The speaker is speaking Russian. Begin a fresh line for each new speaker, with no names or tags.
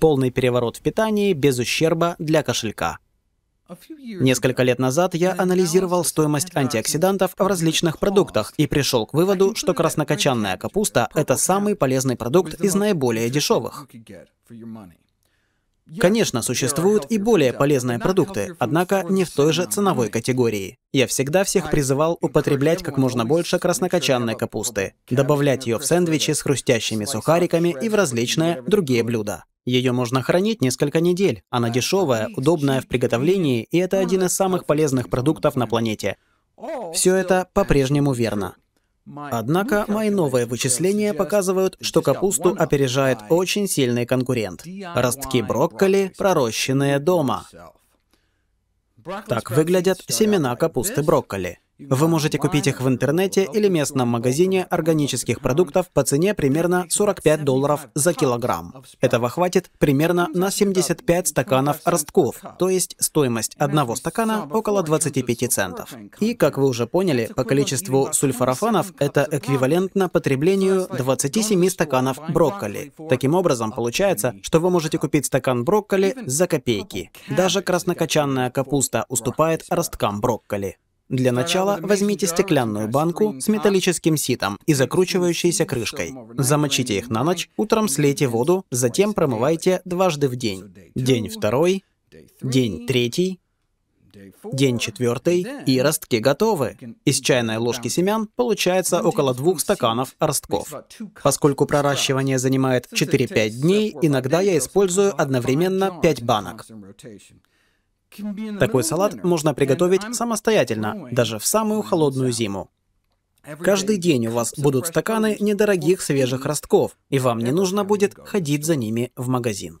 Полный переворот в питании без ущерба для кошелька. Несколько лет назад я анализировал стоимость антиоксидантов в различных продуктах и пришел к выводу, что краснокочанная капуста – это самый полезный продукт из наиболее дешевых. Конечно, существуют и более полезные продукты, однако не в той же ценовой категории. Я всегда всех призывал употреблять как можно больше краснокочанной капусты, добавлять ее в сэндвичи с хрустящими сухариками и в различные другие блюда. Ее можно хранить несколько недель. Она дешевая, удобная в приготовлении, и это один из самых полезных продуктов на планете. Все это по-прежнему верно. Однако мои новые вычисления показывают, что капусту опережает очень сильный конкурент – ростки брокколи, пророщенные дома. Так выглядят семена капусты брокколи. Вы можете купить их в интернете или местном магазине органических продуктов по цене примерно 45 долларов за килограмм. Этого хватит примерно на 75 стаканов ростков, то есть стоимость одного стакана около 25 центов. И, как вы уже поняли, по количеству сульфорафанов это эквивалентно потреблению 27 стаканов брокколи. Таким образом, получается, что вы можете купить стакан брокколи за копейки. Даже краснокочанная капуста уступает росткам брокколи. Для начала возьмите стеклянную банку с металлическим ситом и закручивающейся крышкой. Замочите их на ночь, утром слейте воду, затем промывайте дважды в день. День второй, день третий, день четвертый, и ростки готовы. Из чайной ложки семян получается около двух стаканов ростков. Поскольку проращивание занимает 4-5 дней, иногда я использую одновременно 5 банок. Такой салат можно приготовить самостоятельно, даже в самую холодную зиму. Каждый день у вас будут стаканы недорогих свежих ростков, и вам не нужно будет ходить за ними в магазин.